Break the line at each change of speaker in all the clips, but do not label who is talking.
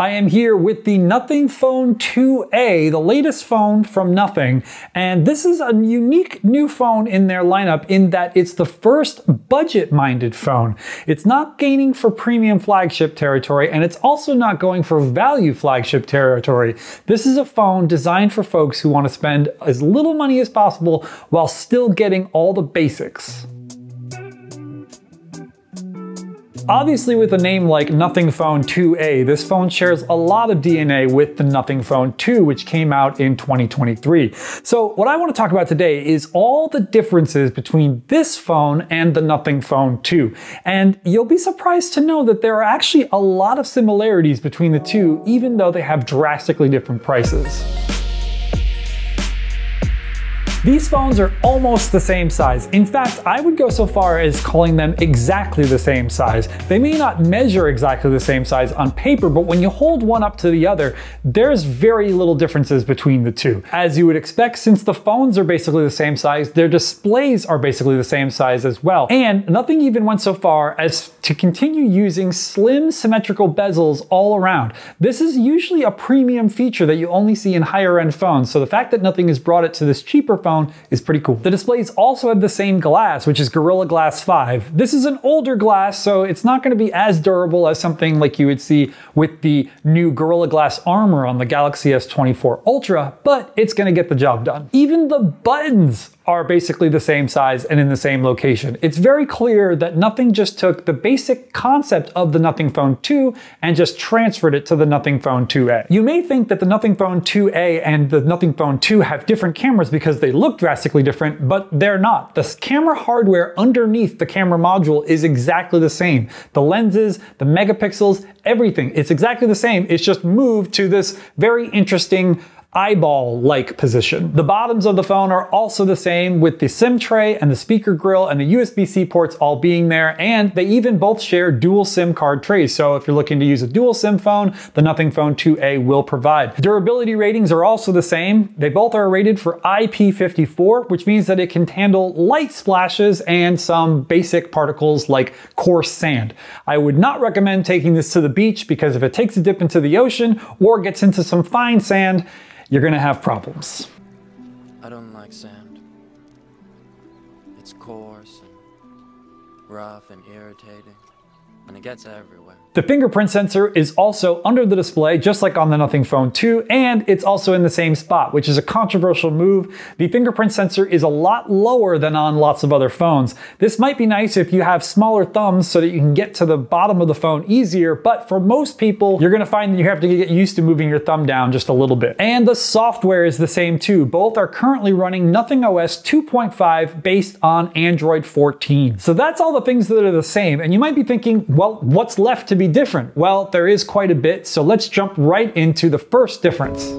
I am here with the Nothing Phone 2A, the latest phone from Nothing. And this is a unique new phone in their lineup in that it's the first budget-minded phone. It's not gaining for premium flagship territory, and it's also not going for value flagship territory. This is a phone designed for folks who want to spend as little money as possible while still getting all the basics. Obviously with a name like Nothing Phone 2A, this phone shares a lot of DNA with the Nothing Phone 2, which came out in 2023. So what I want to talk about today is all the differences between this phone and the Nothing Phone 2. And you'll be surprised to know that there are actually a lot of similarities between the two, even though they have drastically different prices. These phones are almost the same size. In fact, I would go so far as calling them exactly the same size. They may not measure exactly the same size on paper, but when you hold one up to the other, there's very little differences between the two. As you would expect, since the phones are basically the same size, their displays are basically the same size as well. And nothing even went so far as to continue using slim symmetrical bezels all around. This is usually a premium feature that you only see in higher end phones, so the fact that nothing has brought it to this cheaper phone phone is pretty cool. The displays also have the same glass, which is Gorilla Glass 5. This is an older glass, so it's not going to be as durable as something like you would see with the new Gorilla Glass armor on the Galaxy S24 Ultra, but it's going to get the job done. Even the buttons are basically the same size and in the same location. It's very clear that Nothing just took the basic concept of the Nothing Phone 2 and just transferred it to the Nothing Phone 2A. You may think that the Nothing Phone 2A and the Nothing Phone 2 have different cameras because they look drastically different, but they're not. The camera hardware underneath the camera module is exactly the same. The lenses, the megapixels, everything, it's exactly the same. It's just moved to this very interesting eyeball-like position. The bottoms of the phone are also the same with the SIM tray and the speaker grill and the USB-C ports all being there, and they even both share dual SIM card trays. So if you're looking to use a dual SIM phone, the Nothing Phone 2A will provide. Durability ratings are also the same. They both are rated for IP54, which means that it can handle light splashes and some basic particles like coarse sand. I would not recommend taking this to the beach because if it takes a dip into the ocean or gets into some fine sand, you're going to have problems.
I don't like sand. It's coarse and rough and irritating, and it gets everywhere.
The fingerprint sensor is also under the display, just like on the Nothing Phone 2, and it's also in the same spot, which is a controversial move. The fingerprint sensor is a lot lower than on lots of other phones. This might be nice if you have smaller thumbs so that you can get to the bottom of the phone easier, but for most people, you're gonna find that you have to get used to moving your thumb down just a little bit. And the software is the same too. Both are currently running Nothing OS 2.5 based on Android 14. So that's all the things that are the same. And you might be thinking, well, what's left to be different? Well, there is quite a bit, so let's jump right into the first difference.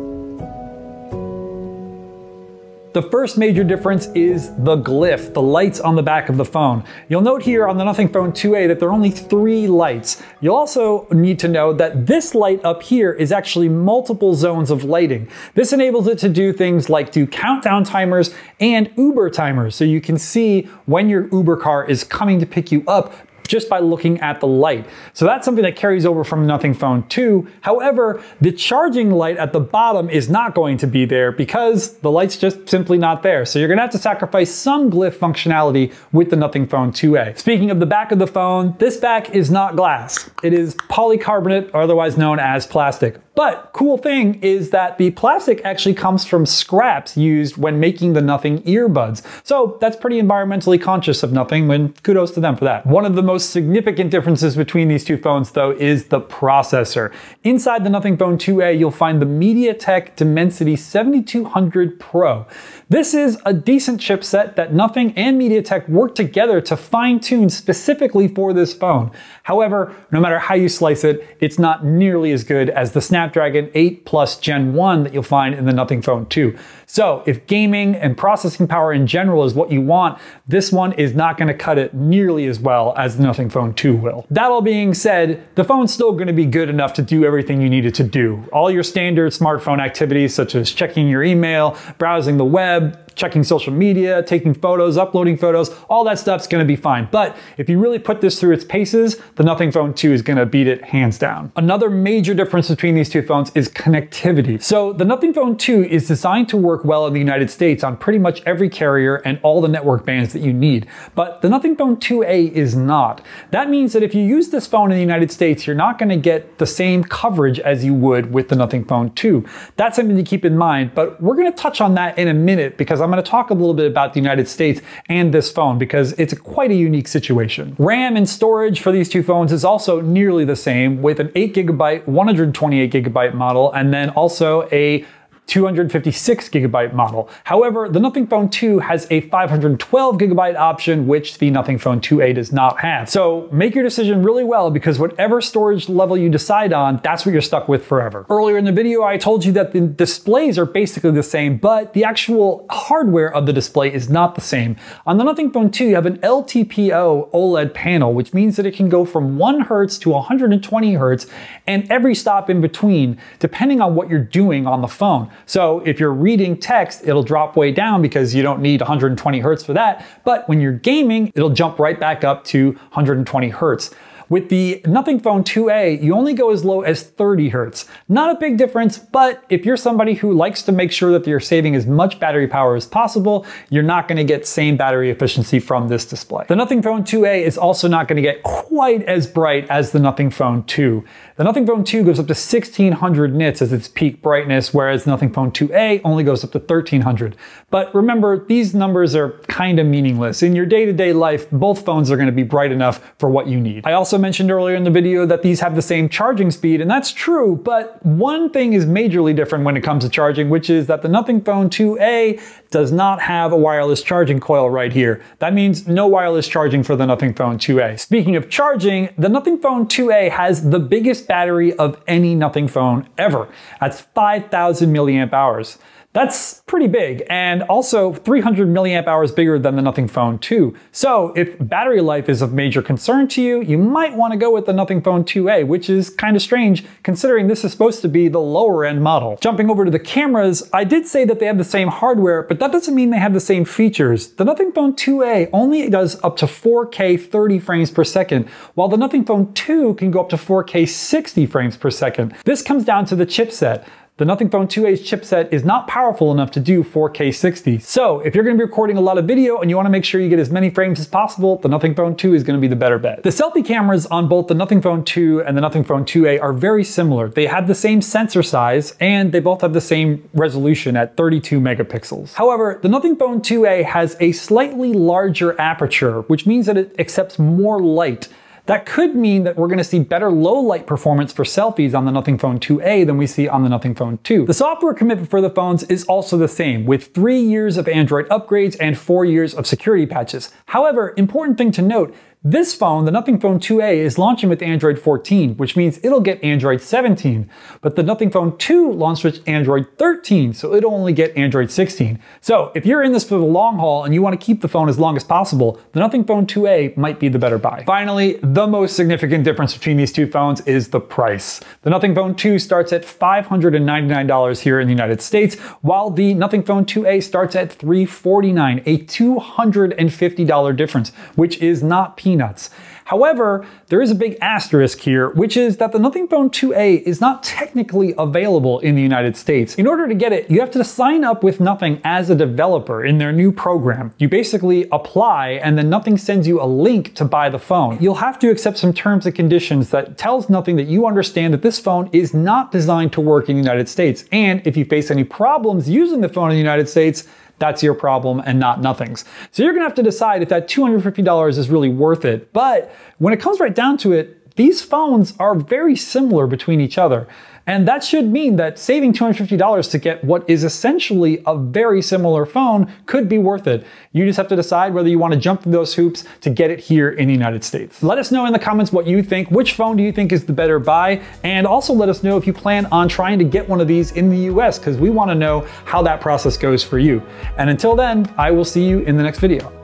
The first major difference is the glyph, the lights on the back of the phone. You'll note here on the Nothing Phone 2A that there are only three lights. You'll also need to know that this light up here is actually multiple zones of lighting. This enables it to do things like do countdown timers and Uber timers, so you can see when your Uber car is coming to pick you up just by looking at the light. So that's something that carries over from Nothing Phone 2. However, the charging light at the bottom is not going to be there because the light's just simply not there. So you're gonna have to sacrifice some glyph functionality with the Nothing Phone 2A. Speaking of the back of the phone, this back is not glass. It is polycarbonate, otherwise known as plastic. But cool thing is that the plastic actually comes from scraps used when making the Nothing earbuds. So that's pretty environmentally conscious of Nothing, and kudos to them for that. One of the most significant differences between these two phones though is the processor. Inside the Nothing Phone 2A, you'll find the MediaTek Dimensity 7200 Pro. This is a decent chipset that Nothing and MediaTek work together to fine tune specifically for this phone. However, no matter how you slice it, it's not nearly as good as the Snapdragon 8 Plus Gen 1 that you'll find in the Nothing Phone 2. So if gaming and processing power in general is what you want, this one is not gonna cut it nearly as well as the Nothing Phone 2 will. That all being said, the phone's still gonna be good enough to do everything you need it to do. All your standard smartphone activities such as checking your email, browsing the web, checking social media, taking photos, uploading photos, all that stuff's gonna be fine. But if you really put this through its paces, the Nothing Phone 2 is gonna beat it hands down. Another major difference between these two phones is connectivity. So the Nothing Phone 2 is designed to work well in the United States on pretty much every carrier and all the network bands that you need. But the Nothing Phone 2A is not. That means that if you use this phone in the United States, you're not gonna get the same coverage as you would with the Nothing Phone 2. That's something to keep in mind, but we're gonna touch on that in a minute because I'm gonna talk a little bit about the United States and this phone because it's quite a unique situation. RAM and storage for these two phones is also nearly the same with an 8 gigabyte, 128 gigabyte model, and then also a 256 gigabyte model. However, the Nothing Phone 2 has a 512 gigabyte option, which the Nothing Phone 2a does not have. So make your decision really well because whatever storage level you decide on, that's what you're stuck with forever. Earlier in the video, I told you that the displays are basically the same, but the actual hardware of the display is not the same. On the Nothing Phone 2, you have an LTPO OLED panel, which means that it can go from 1 hertz to 120 hertz and every stop in between, depending on what you're doing on the phone. So if you're reading text, it'll drop way down because you don't need 120 hertz for that. But when you're gaming, it'll jump right back up to 120 hertz. With the Nothing Phone 2a, you only go as low as 30 hertz. Not a big difference, but if you're somebody who likes to make sure that you're saving as much battery power as possible, you're not gonna get same battery efficiency from this display. The Nothing Phone 2a is also not gonna get quite as bright as the Nothing Phone 2. The Nothing Phone 2 goes up to 1600 nits as its peak brightness, whereas Nothing Phone 2a only goes up to 1300. But remember, these numbers are kind of meaningless. In your day-to-day -day life, both phones are gonna be bright enough for what you need. I also mentioned earlier in the video that these have the same charging speed, and that's true, but one thing is majorly different when it comes to charging, which is that the Nothing Phone 2A does not have a wireless charging coil right here. That means no wireless charging for the Nothing Phone 2A. Speaking of charging, the Nothing Phone 2A has the biggest battery of any Nothing phone ever. That's 5,000 milliamp hours. That's pretty big and also 300 milliamp hours bigger than the Nothing Phone 2. So if battery life is of major concern to you, you might want to go with the Nothing Phone 2A, which is kind of strange considering this is supposed to be the lower end model. Jumping over to the cameras, I did say that they have the same hardware, but that doesn't mean they have the same features. The Nothing Phone 2A only does up to 4K 30 frames per second, while the Nothing Phone 2 can go up to 4K 60 frames per second. This comes down to the chipset. The Nothing Phone 2A's chipset is not powerful enough to do 4K 60. So if you're gonna be recording a lot of video and you wanna make sure you get as many frames as possible, the Nothing Phone 2 is gonna be the better bet. The selfie cameras on both the Nothing Phone 2 and the Nothing Phone 2A are very similar. They have the same sensor size and they both have the same resolution at 32 megapixels. However, the Nothing Phone 2A has a slightly larger aperture, which means that it accepts more light that could mean that we're going to see better low light performance for selfies on the Nothing Phone 2a than we see on the Nothing Phone 2. The software commitment for the phones is also the same, with three years of Android upgrades and four years of security patches. However, important thing to note, this phone, the Nothing Phone 2a, is launching with Android 14, which means it'll get Android 17. But the Nothing Phone 2 launched with Android 13, so it'll only get Android 16. So if you're in this for the long haul and you want to keep the phone as long as possible, the Nothing Phone 2a might be the better buy. Finally, the most significant difference between these two phones is the price. The Nothing Phone 2 starts at $599 here in the United States, while the Nothing Phone 2a starts at 349, a $250 difference, which is not peanuts. However, there is a big asterisk here, which is that the Nothing Phone 2a is not technically available in the United States. In order to get it, you have to sign up with Nothing as a developer in their new program. You basically apply and then Nothing sends you a link to buy the phone. You'll have to accept some terms and conditions that tells Nothing that you understand that this phone is not designed to work in the United States. And if you face any problems using the phone in the United States, that's your problem and not nothing's. So you're gonna have to decide if that $250 is really worth it. But when it comes right down to it, these phones are very similar between each other. And that should mean that saving $250 to get what is essentially a very similar phone could be worth it. You just have to decide whether you want to jump through those hoops to get it here in the United States. Let us know in the comments what you think. Which phone do you think is the better buy? And also let us know if you plan on trying to get one of these in the US because we want to know how that process goes for you. And until then, I will see you in the next video.